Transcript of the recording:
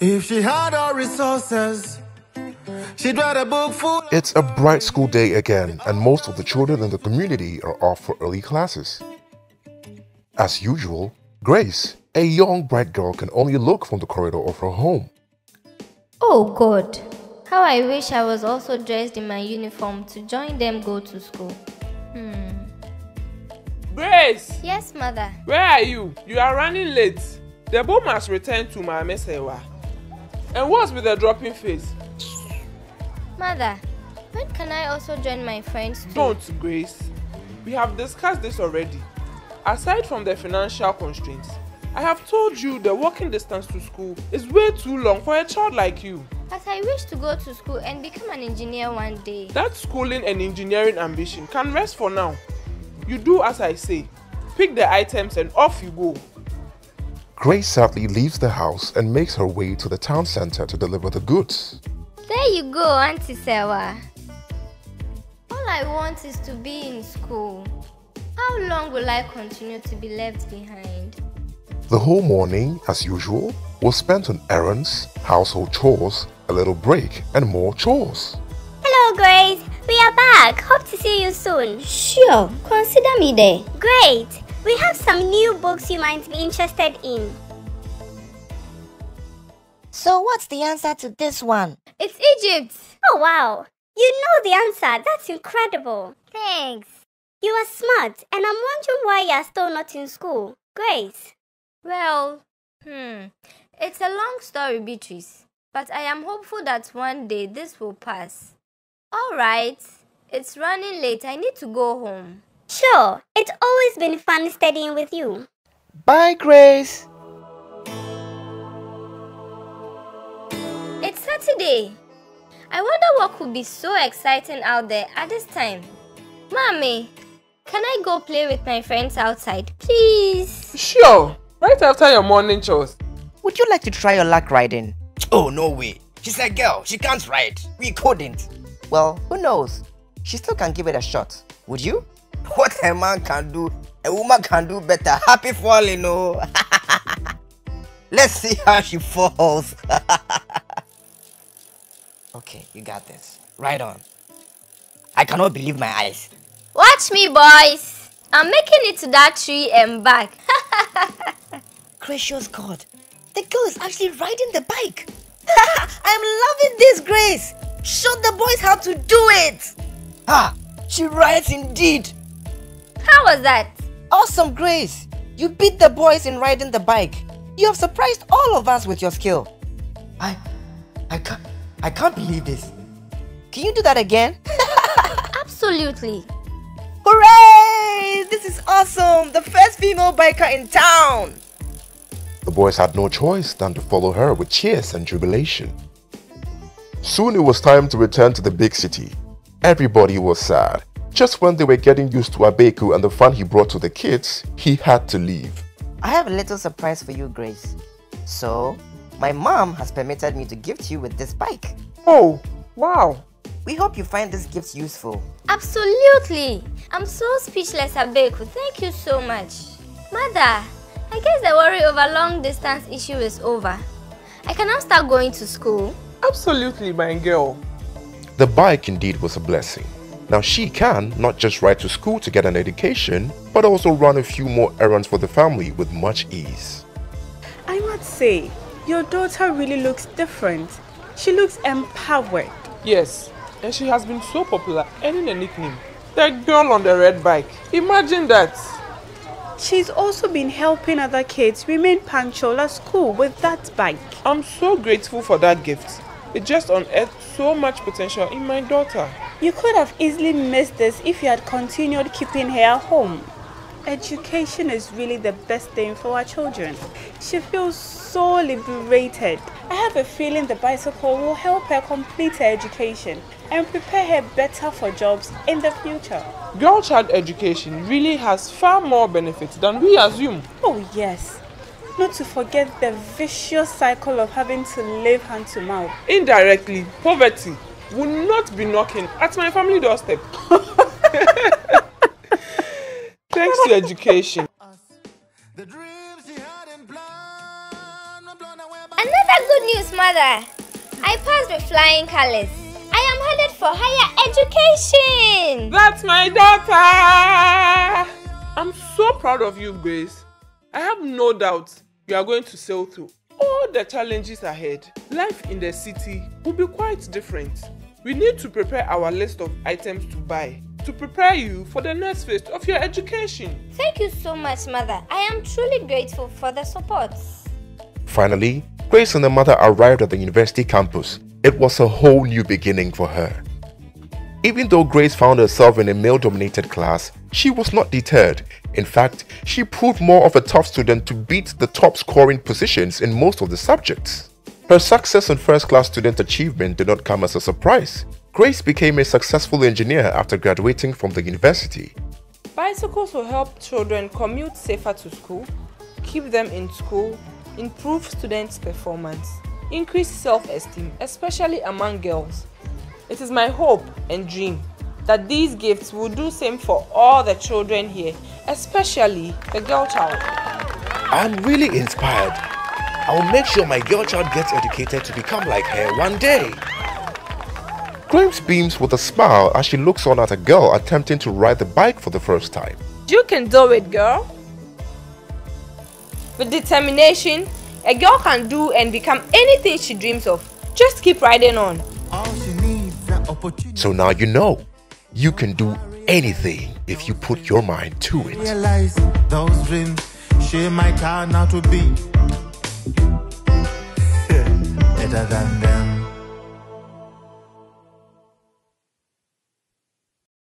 If she had all resources, she'd write a book full. It's a bright school day again, and most of the children in the community are off for early classes. As usual, Grace, a young bright girl, can only look from the corridor of her home. Oh God, how I wish I was also dressed in my uniform to join them go to school. Hmm. Grace! Yes, mother. Where are you? You are running late. The boat must return to my Mesewa. And what's with the dropping face? Mother, when can I also join my friends too? Don't, Grace. We have discussed this already. Aside from the financial constraints, I have told you the walking distance to school is way too long for a child like you. But I wish to go to school and become an engineer one day. That schooling and engineering ambition can rest for now. You do as I say. Pick the items and off you go. Grace sadly leaves the house and makes her way to the town center to deliver the goods. There you go, Auntie Sewa. All I want is to be in school. How long will I continue to be left behind? The whole morning, as usual, was spent on errands, household chores, a little break, and more chores. Hello, Grace. We are back. Hope to see you soon. Sure, consider me there. Great. We have some new books you might be interested in. So, what's the answer to this one? It's Egypt. Oh, wow. You know the answer. That's incredible. Thanks. You are smart, and I'm wondering why you are still not in school. Grace. Well, hmm. It's a long story, Beatrice. But I am hopeful that one day this will pass. Alright. It's running late. I need to go home. Sure. It's always been fun studying with you. Bye, Grace. It's Saturday. I wonder what could be so exciting out there at this time. Mommy, can I go play with my friends outside, please? Sure. Right after your morning chores. Would you like to try your luck riding? Oh, no way. She's a girl. She can't ride. We couldn't. Well, who knows? She still can give it a shot. Would you? What a man can do, a woman can do better. Happy falling, oh. Let's see how she falls. okay, you got this. Right on. I cannot believe my eyes. Watch me, boys. I'm making it to that tree and back. Gracious God. The girl is actually riding the bike. I'm loving this, Grace. Show the boys how to do it. Ah, she rides indeed. How was that? Awesome, Grace. You beat the boys in riding the bike. You have surprised all of us with your skill. I, I can't, I can't believe this. Can you do that again? Absolutely. Hooray! This is awesome. The first female biker in town. The boys had no choice than to follow her with cheers and jubilation. Soon it was time to return to the big city. Everybody was sad. Just when they were getting used to Abeku and the fun he brought to the kids, he had to leave. I have a little surprise for you, Grace. So, my mom has permitted me to gift you with this bike. Oh, wow. We hope you find this gift useful. Absolutely. I'm so speechless, Abeku. Thank you so much. Mother, I guess the worry over long distance issue is over. I can now start going to school. Absolutely, my girl. The bike indeed was a blessing. Now she can not just ride to school to get an education, but also run a few more errands for the family with much ease. I must say, your daughter really looks different. She looks empowered. Yes, and she has been so popular, earning a nickname. The girl on the red bike. Imagine that. She's also been helping other kids remain punctual at school with that bike. I'm so grateful for that gift. It just unearthed so much potential in my daughter. You could have easily missed this if you had continued keeping her at home. Education is really the best thing for our children. She feels so liberated. I have a feeling the bicycle will help her complete her education and prepare her better for jobs in the future. Girl child education really has far more benefits than we assume. Oh, yes. Not to forget the vicious cycle of having to live hand to mouth. Indirectly, poverty will not be knocking at my family doorstep. Thanks to education. Another good news, mother. I passed with flying colors. I am headed for higher education. That's my daughter. I'm so proud of you, Grace. I have no doubt you are going to sail through all the challenges ahead. Life in the city will be quite different. We need to prepare our list of items to buy to prepare you for the next phase of your education. Thank you so much, Mother. I am truly grateful for the support. Finally, Grace and her mother arrived at the university campus. It was a whole new beginning for her. Even though Grace found herself in a male-dominated class, she was not deterred. In fact, she proved more of a tough student to beat the top scoring positions in most of the subjects. Her success and first-class student achievement did not come as a surprise. Grace became a successful engineer after graduating from the university. Bicycles will help children commute safer to school, keep them in school, improve students' performance, increase self-esteem, especially among girls. It is my hope and dream that these gifts will do same for all the children here, especially the girl child. I'm really inspired. I'll make sure my girl child gets educated to become like her one day. Grace beams with a smile as she looks on at a girl attempting to ride the bike for the first time. You can do it, girl. With determination, a girl can do and become anything she dreams of. Just keep riding on. So now you know, you can do anything if you put your mind to it. Better than them.